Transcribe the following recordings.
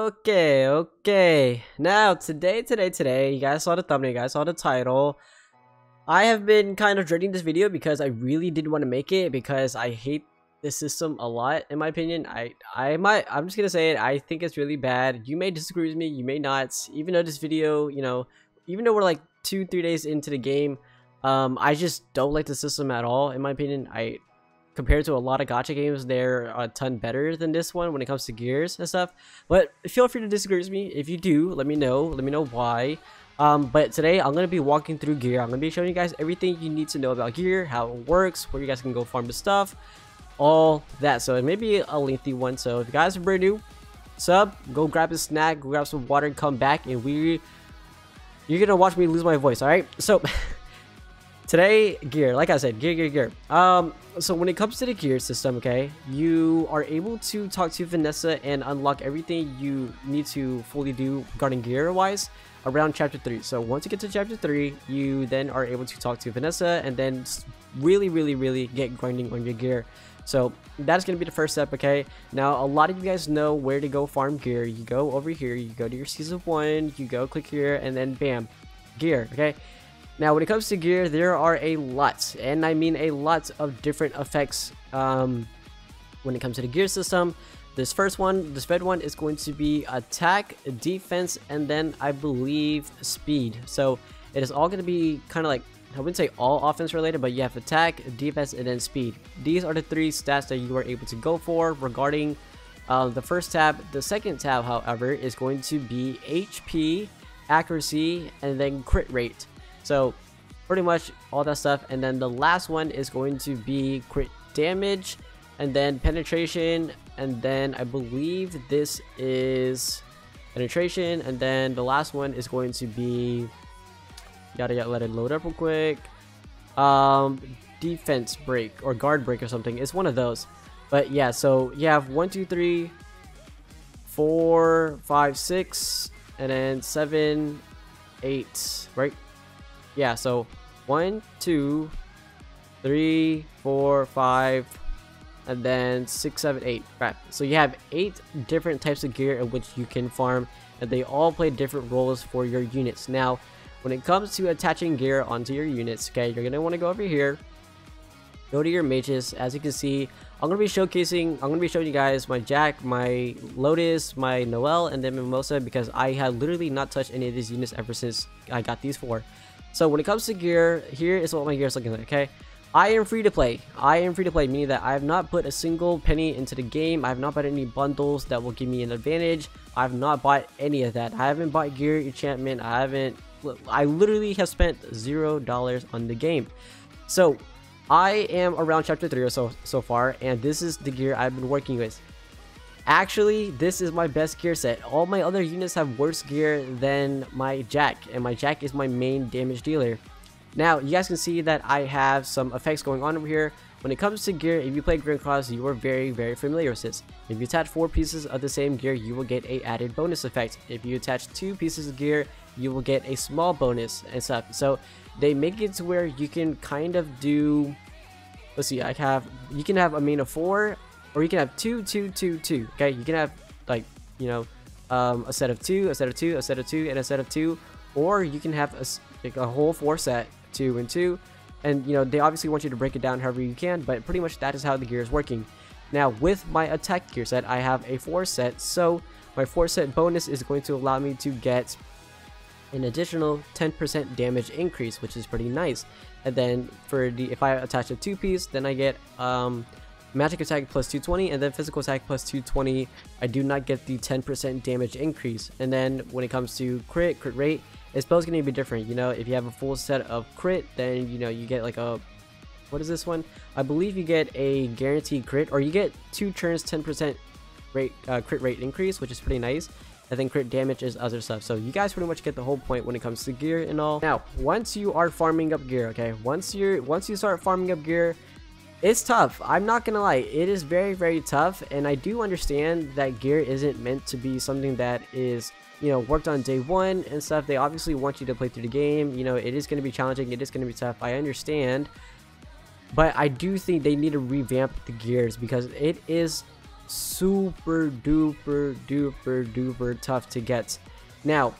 Okay, okay. Now, today, today, today, you guys saw the thumbnail, you guys saw the title. I have been kind of dreading this video because I really didn't want to make it because I hate this system a lot, in my opinion. I, I might, I'm just gonna say it, I think it's really bad. You may disagree with me, you may not. Even though this video, you know, even though we're like two, three days into the game, um, I just don't like the system at all, in my opinion. I compared to a lot of gacha games, they're a ton better than this one when it comes to gears and stuff. But feel free to disagree with me. If you do, let me know. Let me know why. Um, but today I'm going to be walking through gear. I'm going to be showing you guys everything you need to know about gear, how it works, where you guys can go farm the stuff, all that. So it may be a lengthy one. So if you guys are brand new, sub, go grab a snack, grab some water and come back and we... You're going to watch me lose my voice, alright? So... Today, gear, like I said, gear, gear, gear. Um, so when it comes to the gear system, okay, you are able to talk to Vanessa and unlock everything you need to fully do regarding gear-wise around chapter 3. So once you get to chapter 3, you then are able to talk to Vanessa and then really, really, really get grinding on your gear. So that's going to be the first step, okay? Now, a lot of you guys know where to go farm gear. You go over here, you go to your season 1, you go click here, and then bam, gear, okay? Now, when it comes to gear, there are a lot, and I mean a lot of different effects um, when it comes to the gear system. This first one, this red one, is going to be attack, defense, and then I believe speed. So it is all going to be kind of like, I wouldn't say all offense related, but you have attack, defense, and then speed. These are the three stats that you are able to go for regarding uh, the first tab. The second tab, however, is going to be HP, accuracy, and then crit rate. So pretty much all that stuff. And then the last one is going to be crit damage and then penetration. And then I believe this is penetration. And then the last one is going to be gotta get let it load up real quick. Um, defense break or guard break or something. It's one of those. But yeah, so you have one, two, three, four, five, six, and then seven, eight, right? Yeah, so one, two, three, four, five, and then six, seven, eight. Right. So you have eight different types of gear in which you can farm, and they all play different roles for your units. Now, when it comes to attaching gear onto your units, okay, you're gonna want to go over here, go to your mages. As you can see, I'm gonna be showcasing. I'm gonna be showing you guys my Jack, my Lotus, my Noel, and then Mimosa because I have literally not touched any of these units ever since I got these four. So when it comes to gear, here is what my gear is looking like, okay? I am free to play. I am free to play, meaning that I have not put a single penny into the game. I have not bought any bundles that will give me an advantage. I have not bought any of that. I haven't bought gear enchantment. I haven't. I literally have spent zero dollars on the game. So I am around chapter three or so so far, and this is the gear I've been working with. Actually, this is my best gear set. All my other units have worse gear than my Jack, and my Jack is my main damage dealer. Now, you guys can see that I have some effects going on over here. When it comes to gear, if you play Grand Cross, you are very, very familiar with this. If you attach 4 pieces of the same gear, you will get a added bonus effect. If you attach 2 pieces of gear, you will get a small bonus and stuff. So, they make it to where you can kind of do... Let's see, I have... You can have a main of 4, or you can have two, two, two, two. Okay, you can have like you know um, a set of two, a set of two, a set of two, and a set of two, or you can have a, like a whole four set, two and two, and you know they obviously want you to break it down however you can, but pretty much that is how the gear is working. Now with my attack gear set, I have a four set, so my four set bonus is going to allow me to get an additional 10% damage increase, which is pretty nice. And then for the if I attach a two piece, then I get um magic attack plus 220 and then physical attack plus 220 I do not get the 10% damage increase. And then when it comes to crit crit rate it's both going to be different you know? If you have a full set of crit then you know you get like a what is this one? I believe you get a guaranteed crit or you get two turns 10% rate uh, crit rate increase which is pretty nice. And then crit damage is other stuff. So you guys pretty much get the whole point when it comes to gear and all. Now once you are farming up gear okay? Once you're once you start farming up gear it's tough. I'm not gonna lie. It is very, very tough, and I do understand that gear isn't meant to be something that is, you know, worked on day one and stuff. They obviously want you to play through the game. You know, it is gonna be challenging. It is gonna be tough. I understand, but I do think they need to revamp the gears because it is super duper duper duper tough to get. Now,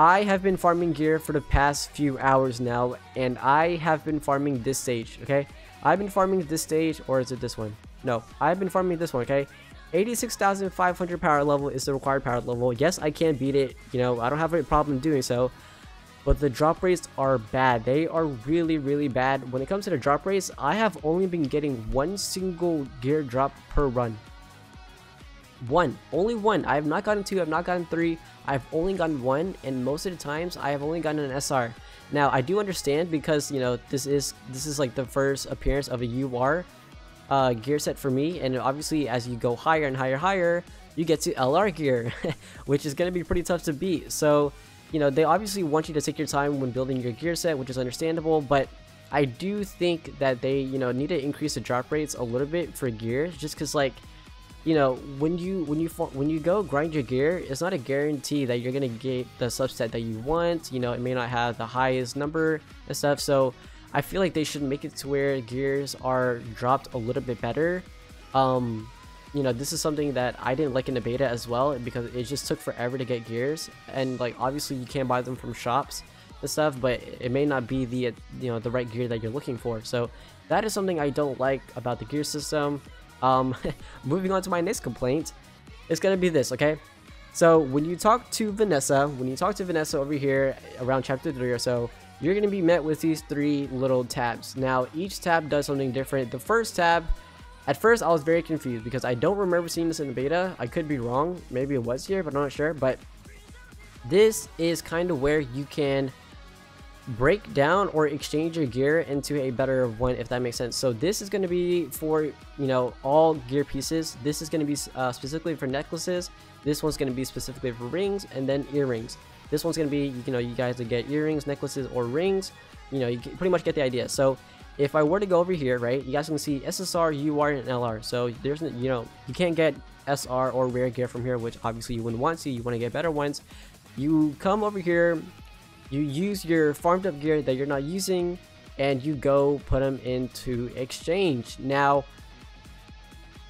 I have been farming gear for the past few hours now, and I have been farming this stage, okay? I've been farming this stage, or is it this one? No, I've been farming this one, okay? 86,500 power level is the required power level. Yes, I can beat it, you know, I don't have a problem doing so, but the drop rates are bad. They are really, really bad. When it comes to the drop rates, I have only been getting one single gear drop per run. One. Only one. I have not gotten two, I have not gotten three, I've only gotten one, and most of the times I have only gotten an SR. Now, I do understand because, you know, this is this is like the first appearance of a UR uh, gear set for me, and obviously as you go higher and higher, higher, you get to LR gear, which is going to be pretty tough to beat. So, you know, they obviously want you to take your time when building your gear set, which is understandable, but I do think that they, you know, need to increase the drop rates a little bit for gear, just because, like, you know, when you when you when you go grind your gear, it's not a guarantee that you're gonna get the subset that you want. You know, it may not have the highest number and stuff. So I feel like they should make it to where gears are dropped a little bit better. Um, you know, this is something that I didn't like in the beta as well because it just took forever to get gears, and like obviously you can't buy them from shops and stuff, but it may not be the you know the right gear that you're looking for. So that is something I don't like about the gear system. Um, moving on to my next complaint, it's gonna be this, okay? So when you talk to Vanessa, when you talk to Vanessa over here around chapter 3 or so, you're to be met with these three little tabs. Now, each tab does something different. The first tab, at first I was very confused because I don't remember seeing this in the beta. I could be wrong. Maybe it was here, but I'm not sure. But this is kind of where you can break down or exchange your gear into a better one if that makes sense. So this is going to be for you know all gear pieces. This is going to be uh, specifically for necklaces. This one's going to be specifically for rings and then earrings. This one's going to be you know you guys to get earrings necklaces or rings. You know you pretty much get the idea. So if i were to go over here right you guys can see ssr ur and lr so there's you know you can't get sr or rare gear from here which obviously you wouldn't want to. You want to get better ones. You come over here you use your farmed up gear that you're not using and you go put them into exchange. Now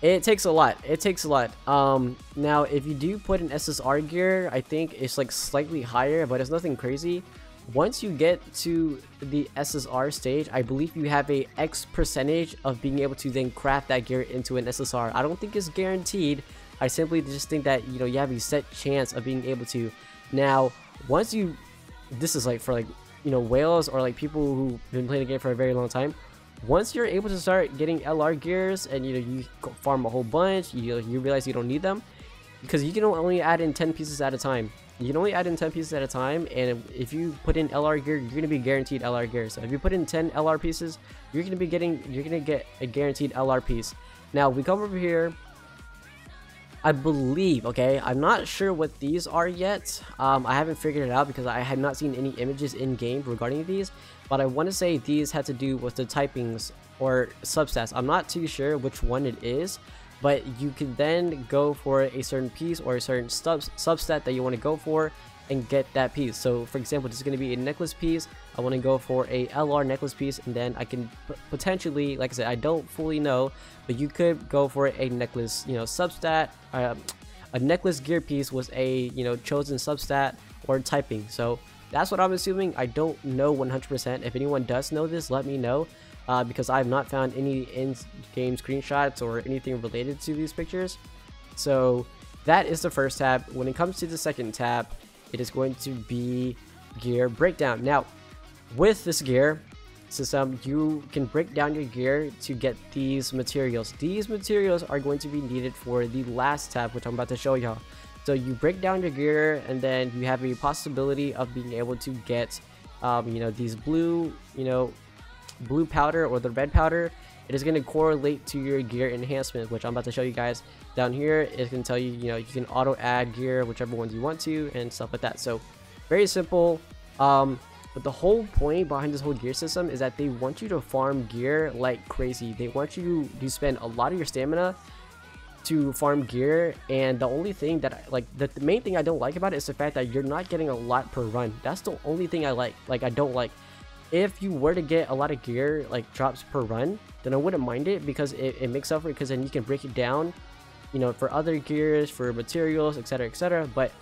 it takes a lot. It takes a lot. Um now if you do put an ssr gear i think it's like slightly higher but it's nothing crazy. Once you get to the ssr stage i believe you have a x percentage of being able to then craft that gear into an ssr i don't think it's guaranteed. I simply just think that you know you have a set chance of being able to. Now once you this is like for like you know whales or like people who've been playing the game for a very long time once you're able to start getting lr gears and you know you farm a whole bunch you, you realize you don't need them because you can only add in 10 pieces at a time. You can only add in 10 pieces at a time and if you put in lr gear you're going to be guaranteed lr gear so if you put in 10 lr pieces you're going to be getting you're going to get a guaranteed lr piece. Now we come over here I believe, okay? I'm not sure what these are yet. Um, I haven't figured it out because I have not seen any images in-game regarding these. But I want to say these had to do with the typings or substats. I'm not too sure which one it is. But you can then go for a certain piece or a certain sub substat that you want to go for and get that piece. So for example, this is going to be a necklace piece. I want to go for a LR necklace piece and then I can potentially, like I said, I don't fully know, but you could go for a necklace, you know, substat. Um, a necklace gear piece was a, you know, chosen substat or typing. So that's what I'm assuming. I don't know 100%. If anyone does know this, let me know. Uh, because I have not found any in-game screenshots or anything related to these pictures. So that is the first tab. When it comes to the second tab, it is going to be gear breakdown. Now, with this gear system, you can break down your gear to get these materials. These materials are going to be needed for the last tab, which I'm about to show y'all. So you break down your gear and then you have a possibility of being able to get, um, you know, these blue, you know, blue powder or the red powder. It is going to correlate to your gear enhancement, which I'm about to show you guys down here. It can tell you, you know, you can auto add gear, whichever ones you want to and stuff like that. So very simple. Um, but the whole point behind this whole gear system is that they want you to farm gear like crazy. They want you to spend a lot of your stamina to farm gear and the only thing that like the, the, main thing I don't like about it is the fact that you're not getting a lot per run. That's the only thing I like. Like I don't like if you were to get a lot of gear like drops per run, then I wouldn't mind it because it, it makes up for it because then you can break it down you know, for other gears, for materials, etc., etc. But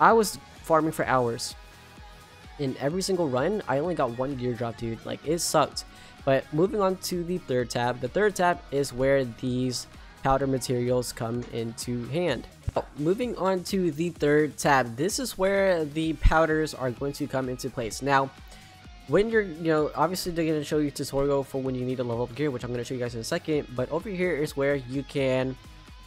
I was farming for hours. In every single run, I only got one gear drop, dude. Like, it sucked. But moving on to the third tab. The third tab is where these powder materials come into hand. Oh, moving on to the third tab. This is where the powders are going to come into place. Now, when you're, you know, obviously they're going to show you tutorial for when you need to level up gear, which I'm going to show you guys in a second. But over here is where you can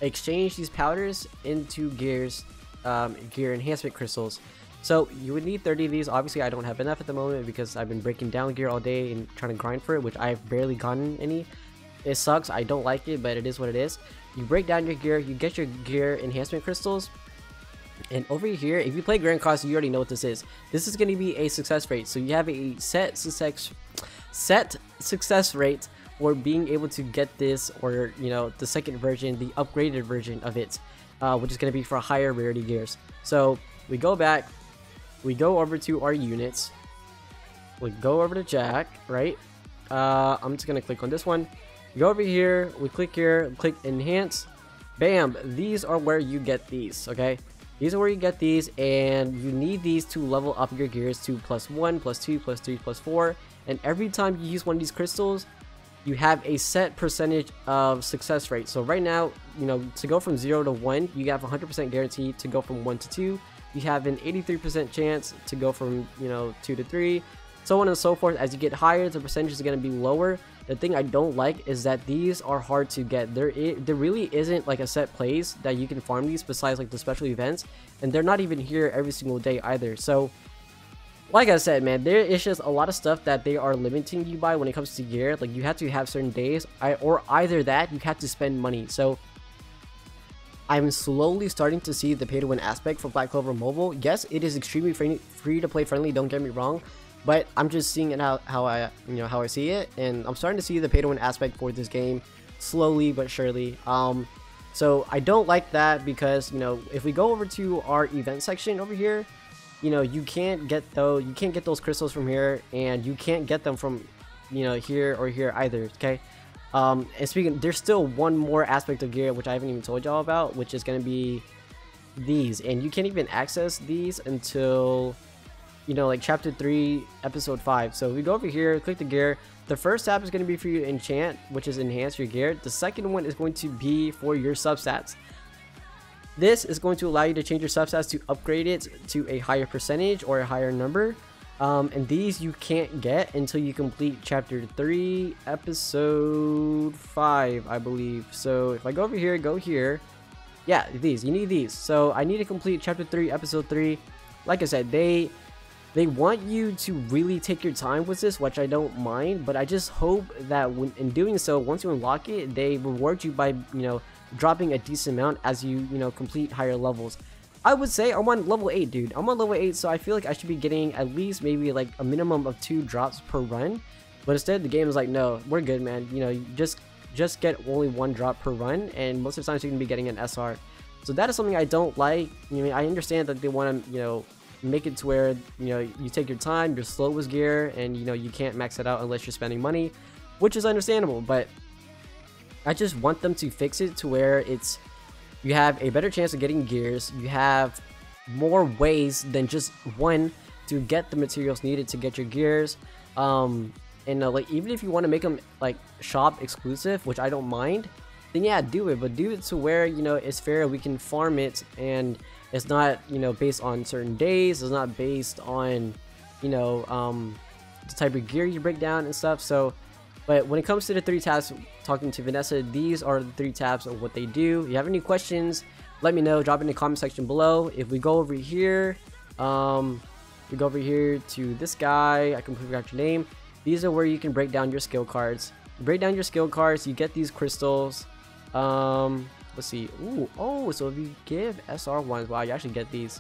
exchange these powders into gears, um, gear enhancement crystals. So you would need 30 of these. Obviously, I don't have enough at the moment because I've been breaking down gear all day and trying to grind for it, which I've barely gotten any. It sucks. I don't like it, but it is what it is. You break down your gear, you get your gear enhancement crystals, and over here, if you play Grand Cross, you already know what this is. This is going to be a success rate. So you have a set success set success rate for being able to get this, or you know, the second version, the upgraded version of it, uh, which is going to be for higher rarity gears. So we go back, we go over to our units, we go over to Jack, right? Uh, I'm just gonna click on this one. We go over here, we click here, click enhance, bam. These are where you get these. Okay. These are where you get these, and you need these to level up your gears to plus 1, plus 2, plus 3, plus 4. And every time you use one of these crystals, you have a set percentage of success rate. So right now, you know, to go from 0 to 1, you have 100% guarantee to go from 1 to 2. You have an 83% chance to go from, you know, 2 to 3. So on and so forth. As you get higher, the percentage is going to be lower. The thing I don't like is that these are hard to get. There, there really isn't like a set place that you can farm these besides like the special events, and they're not even here every single day either. So, like I said, man, there is just a lot of stuff that they are limiting you by when it comes to gear. Like you have to have certain days, or either that you have to spend money. So. I'm slowly starting to see the pay to win aspect for Black Clover Mobile. Yes, it is extremely free, free to play friendly, don't get me wrong, but I'm just seeing it how, how I you know how I see it, and I'm starting to see the pay to win aspect for this game slowly but surely. Um, so I don't like that because you know if we go over to our event section over here, you know you can't get though you can't get those crystals from here, and you can't get them from you know here or here either. Okay. Um, and speaking, there's still one more aspect of gear which I haven't even told y'all about, which is gonna be these, and you can't even access these until you know, like chapter 3, episode 5. So if we go over here, click the gear. The first tab is going to be for you to enchant, which is enhance your gear. The second one is going to be for your substats. This is going to allow you to change your substats to upgrade it to a higher percentage or a higher number. Um, and these you can't get until you complete chapter 3, episode 5, I believe. So if I go over here, go here. Yeah, these. You need these. So I need to complete chapter 3, episode 3. Like I said, they they want you to really take your time with this, which I don't mind, but I just hope that when, in doing so, once you unlock it, they reward you by, you know, dropping a decent amount as you, you know, complete higher levels. I would say I'm on level 8, dude. I'm on level 8, so I feel like I should be getting at least maybe like a minimum of two drops per run. But instead, the game is like, no, we're good, man. You know, just just get only one drop per run, and most of the times you're gonna be getting an SR. So that is something I don't like. I mean, I understand that they want to, you know, make it to where you know you take your time you're slow with gear and you know you can't max it out unless you're spending money which is understandable but i just want them to fix it to where it's you have a better chance of getting gears you have more ways than just one to get the materials needed to get your gears um and uh, like even if you want to make them like shop exclusive which i don't mind then yeah do it but do it to where you know it's fair we can farm it and it's not, you know, based on certain days. It's not based on, you know, um, the type of gear you break down and stuff. So, but when it comes to the three tabs, talking to Vanessa, these are the three tabs of what they do. If you have any questions, let me know. Drop in the comment section below. If we go over here, um, we go over here to this guy. I completely forgot your name. These are where you can break down your skill cards. You break down your skill cards. You get these crystals. Um, Let's see. Ooh, oh, so if you give SR ones, wow, you actually get these.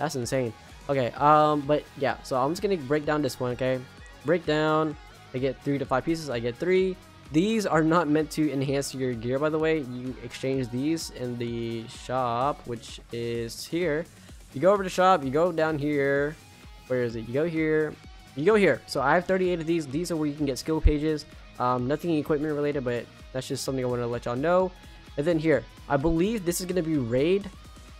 That's insane. Okay, um, but yeah, so I'm just gonna break down this one, okay? Break down. I get three to five pieces. I get three. These are not meant to enhance your gear, by the way. You exchange these in the shop, which is here. You go over to shop, you go down here. Where is it? You go here. You go here. So I have 38 of these. These are where you can get skill pages. Um, nothing equipment related, but that's just something I want to let y'all know. And then here, I believe this is going to be raid,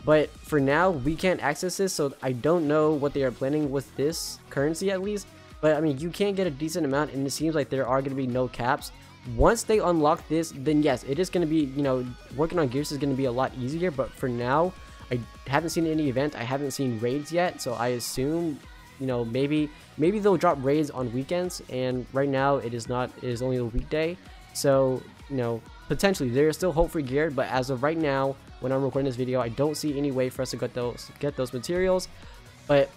but for now we can't access this, so I don't know what they are planning with this currency at least. But I mean, you can get a decent amount, and it seems like there are going to be no caps. Once they unlock this, then yes, it is going to be, you know, working on gears is going to be a lot easier. But for now, I haven't seen any event. I haven't seen raids yet, so I assume, you know, maybe maybe they'll drop raids on weekends. And right now, it is not. It is only a weekday, so you know, potentially there is still hope for gear. But as of right now, when I'm recording this video, I don't see any way for us to get those get those materials. But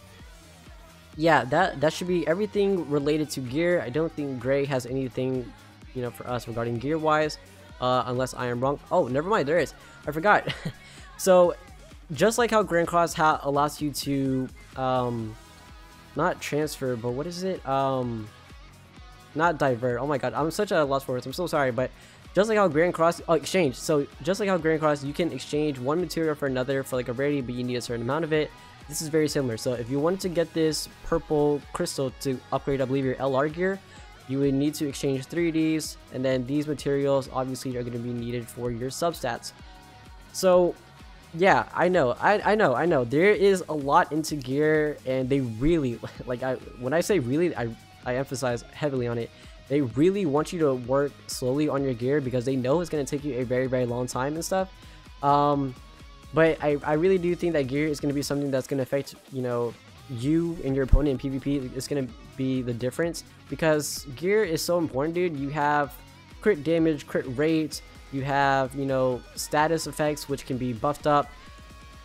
yeah, that that should be everything related to gear. I don't think Gray has anything, you know, for us regarding gear wise, uh, unless I am wrong. Oh, never mind, there is. I forgot. so, just like how Grand Cross ha allows you to, um, not transfer, but what is it? Um, not divert. Oh my god, I'm such a lost words. I'm so sorry, but just like how Grand Cross oh, exchange. So just like how Grand Cross, you can exchange one material for another for like a rarity, but you need a certain amount of it this is very similar. So if you wanted to get this purple crystal to upgrade, I believe, your LR gear, you would need to exchange 3Ds, and then these materials obviously are going to be needed for your substats. So yeah, I know, I, I know, I know. There is a lot into gear, and they really, like, I when I say really, I, I emphasize heavily on it. They really want you to work slowly on your gear because they know it's going to take you a very, very long time and stuff. Um, but I, I really do think that gear is going to be something that's going to affect, you know, you and your opponent in PvP. It's going to be the difference because gear is so important, dude. You have crit damage, crit rate, you have, you know, status effects which can be buffed up.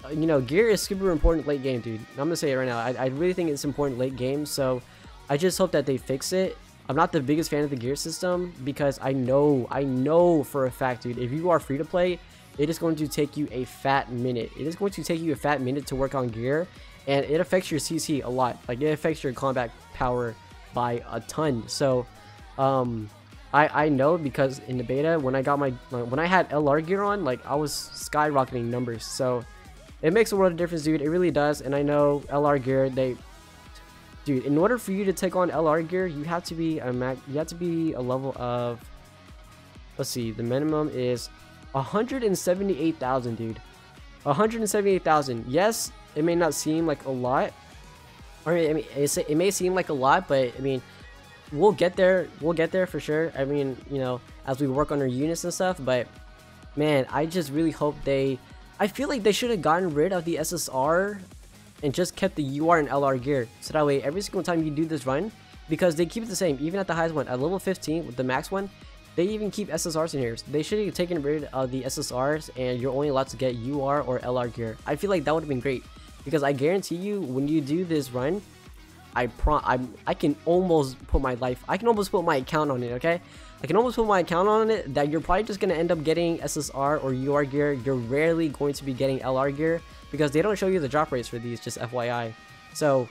Uh, you know, gear is super important late game, dude. I'm going to say it right now. I, I really think it's important late game, so I just hope that they fix it. I'm not the biggest fan of the gear system because I know, I know for a fact, dude, if you are free to play, it is going to take you a fat minute. It is going to take you a fat minute to work on gear, and it affects your CC a lot. Like, it affects your combat power by a ton. So, um, I, I know because in the beta, when I got my, when I had LR gear on, like, I was skyrocketing numbers. So, it makes a world of difference, dude. It really does. And I know LR gear, they, dude, in order for you to take on LR gear, you have to be a mac, you have to be a level of, let's see, the minimum is 178,000, dude. 178,000. Yes, it may not seem like a lot. Or I mean, it may seem like a lot, but I mean, we'll get there. We'll get there for sure. I mean, you know, as we work on our units and stuff. But man, I just really hope they. I feel like they should have gotten rid of the SSR and just kept the UR and LR gear. So that way, every single time you do this run, because they keep it the same, even at the highest one, at level 15 with the max one, they even keep SSRs in here. They should have taken rid of the SSRs and you're only allowed to get UR or LR gear. I feel like that would have been great because I guarantee you when you do this run, I pro I I can almost put my life, I can almost put my account on it, okay? I can almost put my account on it that you're probably just going to end up getting SSR or UR gear. You're rarely going to be getting LR gear because they don't show you the drop rates for these, just FYI. So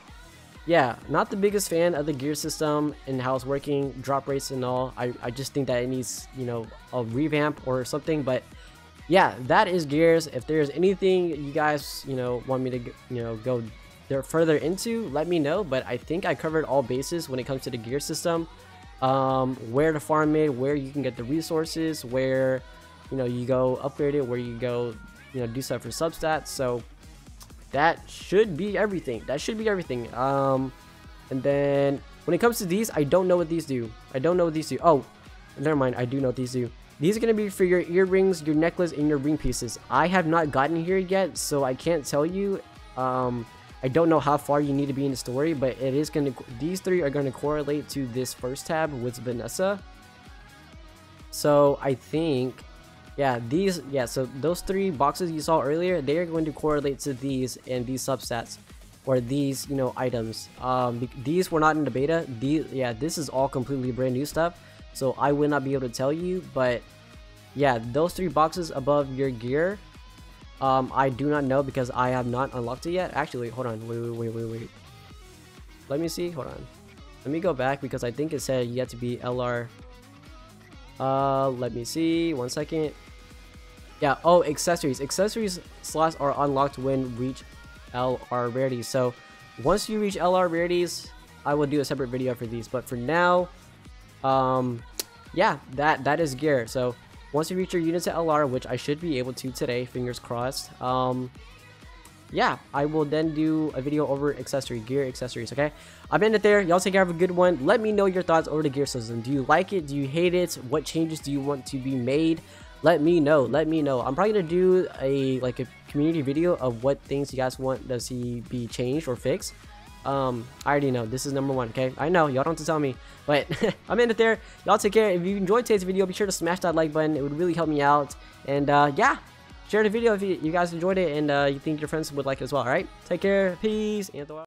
yeah, not the biggest fan of the gear system and how it's working, drop rates and all. I, I just think that it needs, you know, a revamp or something. But yeah, that is gears. If there's anything you guys, you know, want me to, you know, go there further into, let me know. But I think I covered all bases when it comes to the gear system. Um, where to farm it, where you can get the resources, where, you know, you go upgrade it, where you go, you know, do stuff for substats. So that should be everything. That should be everything. Um, and then when it comes to these, I don't know what these do. I don't know what these do. Oh, never mind. I do know what these do. These are going to be for your earrings, your necklace, and your ring pieces. I have not gotten here yet, so I can't tell you. Um, I don't know how far you need to be in the story, but it is going to. These three are going to correlate to this first tab with Vanessa. So I think yeah, these, yeah, so those three boxes you saw earlier, they are going to correlate to these and these subsets or these, you know, items. Um, these were not in the beta. These, yeah, this is all completely brand new stuff. So I will not be able to tell you, but yeah, those three boxes above your gear, um, I do not know because I have not unlocked it yet. Actually, hold on, wait, wait, wait, wait, wait. Let me see, hold on. Let me go back because I think it said you have to be LR. Uh, let me see, one second. Yeah, oh, accessories. Accessories slots are unlocked when reach LR rarities. So once you reach LR rarities, I will do a separate video for these. But for now, um, yeah, that that is gear. So once you reach your units at LR, which I should be able to today, fingers crossed, um, yeah, I will then do a video over accessory, gear accessories, okay? I'm in it there. Y'all take care of a good one. Let me know your thoughts over the gear system. Do you like it? Do you hate it? What changes do you want to be made? Let me know. Let me know. I'm probably gonna do a like a community video of what things you guys want to see be changed or fixed. Um, I already know. This is number one, okay? I know. Y'all don't have to tell me. But I'm in it there. Y'all take care. If you enjoyed today's video, be sure to smash that like button. It would really help me out. And uh, yeah, share the video if you, you guys enjoyed it and uh, you think your friends would like it as well, alright? Take care, peace, and